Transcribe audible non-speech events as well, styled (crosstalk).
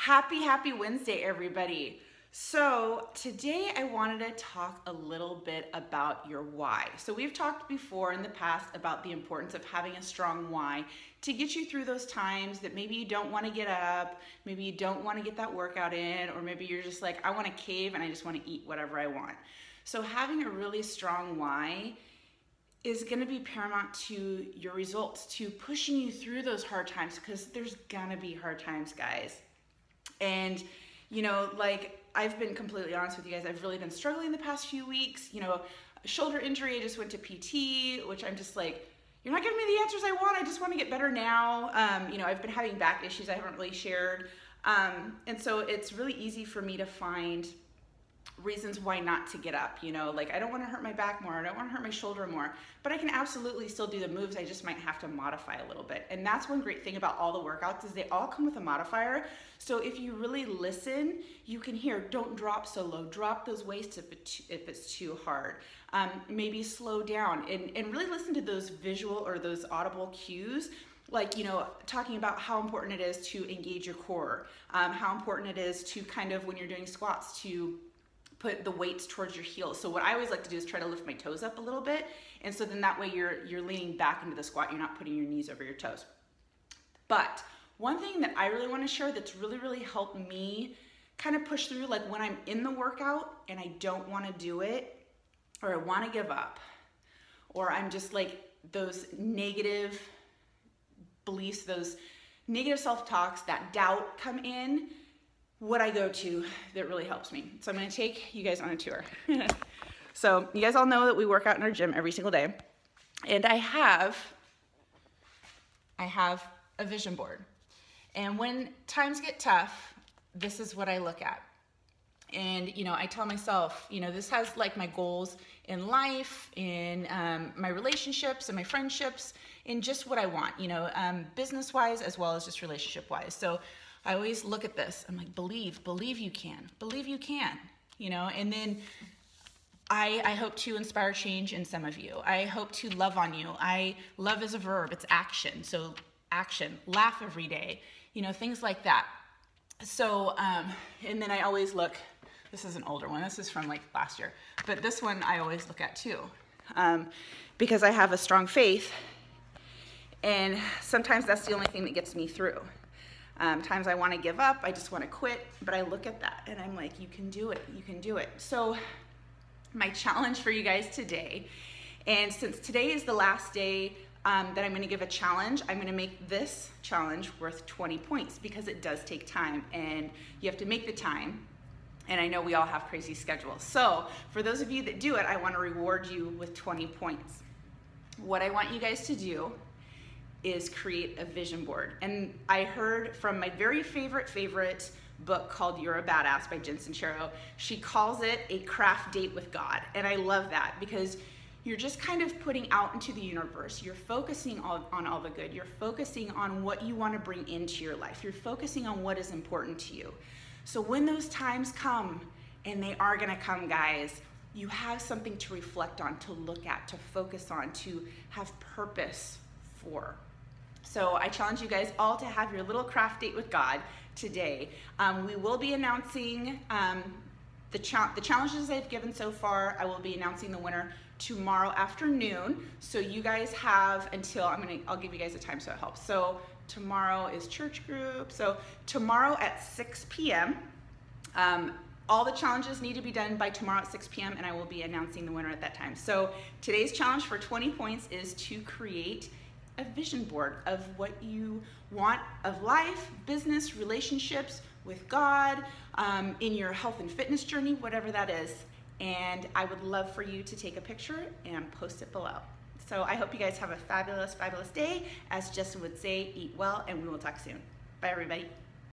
Happy, happy Wednesday, everybody. So today I wanted to talk a little bit about your why. So we've talked before in the past about the importance of having a strong why to get you through those times that maybe you don't want to get up, maybe you don't want to get that workout in, or maybe you're just like, I want to cave and I just want to eat whatever I want. So having a really strong why is going to be paramount to your results, to pushing you through those hard times because there's going to be hard times, guys. And, you know, like I've been completely honest with you guys, I've really been struggling the past few weeks. You know, shoulder injury, I just went to PT, which I'm just like, you're not giving me the answers I want. I just want to get better now. Um, you know, I've been having back issues I haven't really shared. Um, and so it's really easy for me to find reasons why not to get up you know? Like i don't want to hurt my back more i don't want to hurt my shoulder more but i can absolutely still do the moves i just might have to modify a little bit. And that's one great thing about all the workouts is they all come with a modifier. So if you really listen you can hear don't drop so low drop those weights if, it, if it's too hard. Um, maybe slow down and, and really listen to those visual or those audible cues like you know talking about how important it is to engage your core um, how important it is to kind of when you're doing squats to put the weights towards your heels. So what I always like to do is try to lift my toes up a little bit. And so then that way you're, you're leaning back into the squat. You're not putting your knees over your toes. But one thing that I really want to share that's really, really helped me kind of push through, like when I'm in the workout and I don't want to do it, or I want to give up, or I'm just like those negative beliefs, those negative self-talks, that doubt come in, what I go to that really helps me. So I'm gonna take you guys on a tour. (laughs) so you guys all know that we work out in our gym every single day. And I have, I have a vision board. And when times get tough, this is what I look at. And, you know, I tell myself, you know, this has like my goals in life, in um, my relationships and my friendships, in just what I want, you know, um, business wise as well as just relationship wise. So I always look at this. I'm like, believe, believe you can, believe you can, you know, and then I, I hope to inspire change in some of you. I hope to love on you. I love is a verb, it's action. So action, laugh every day, you know, things like that. So, um, and then I always look, this is an older one. This is from like last year, but this one I always look at too. Um, because I have a strong faith and sometimes that's the only thing that gets me through. Um, times I want to give up, I just want to quit, but I look at that and I'm like, you can do it, you can do it. So my challenge for you guys today, and since today is the last day um, that I'm going to give a challenge, I'm going to make this challenge worth 20 points because it does take time and you have to make the time. And I know we all have crazy schedules. So for those of you that do it, I want to reward you with 20 points. What I want you guys to do is create a vision board. And I heard from my very favorite, favorite book called You're a Badass by Jen Sincero. She calls it a craft date with God. And I love that because you're just kind of putting out into the universe. You're focusing on, on all the good. You're focusing on what you want to bring into your life. You're focusing on what is important to you. So when those times come, and they are going to come, guys, you have something to reflect on, to look at, to focus on, to have purpose So I challenge you guys all to have your little craft date with God today. Um, we will be announcing um, the, cha the challenges I've given so far. I will be announcing the winner tomorrow afternoon. So you guys have until, I'm gonna, I'll give you guys a time so it helps. So tomorrow is church group. So tomorrow at 6 p.m., um, all the challenges need to be done by tomorrow at 6 p.m. and I will be announcing the winner at that time. So today's challenge for 20 points is to create a vision board of what you want of life, business, relationships with God, um, in your health and fitness journey, whatever that is. And I would love for you to take a picture and post it below. So I hope you guys have a fabulous, fabulous day. As Justin would say, eat well, and we will talk soon. Bye, everybody.